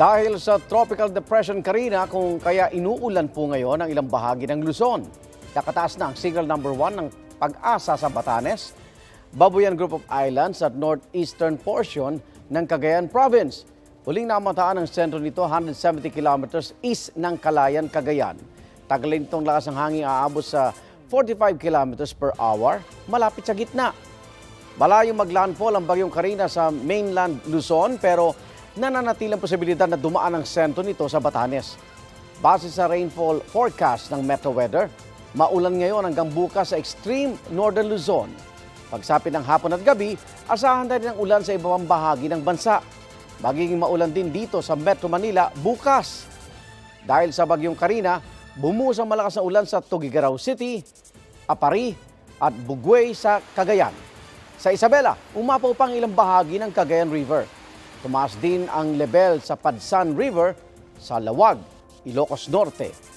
Dahil sa Tropical Depression Karina kung kaya inuulan po ngayon ang ilang bahagi ng Luzon. Nakataas na ang signal number 1 ng pag-asa sa Batanes, Babuyan Group of Islands at northeastern portion ng Cagayan Province. Huling namataan ang sentro nito 170 kilometers east ng Kalayan, Cagayan. Tagalin itong lakas ng hangin aabot sa 45 kilometers per hour, malapit sa gitna. Malayong maglandfall ang bagyong Karina sa mainland Luzon pero nananatilang posibilidad na dumaan ang sentro nito sa Batanes. Base sa rainfall forecast ng Metro Weather, maulan ngayon hanggang bukas sa extreme northern Luzon. Pagsapit ng hapon at gabi, asahan na rin ang ulan sa ibang bahagi ng bansa. Magiging maulan din dito sa Metro Manila bukas. Dahil sa bagyong Karina, bumuhos ang malakas na ulan sa Tugigaraw City, Apari at Bugway sa Cagayan. Sa Isabela, umapaw pang ilang bahagi ng Cagayan River. Tumaas din ang level sa Padsan River sa Lawag, Ilocos Norte